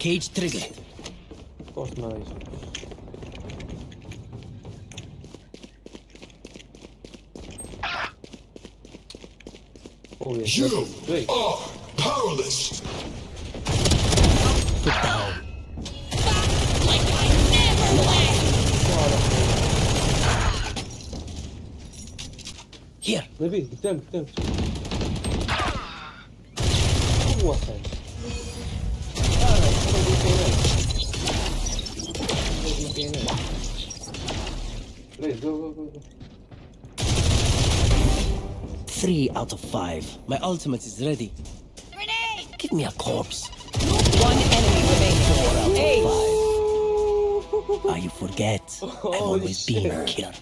Cage trigger. Of course, nice. Oh, yes, you are powerless. Put down. Like I never. Here. Maybe. Let's go, go, go, go. Three out of five. My ultimate is ready. Grenade! Give me a corpse. One enemy remaining. Ace. Ah, you forget. I've Holy always been shit. a killer.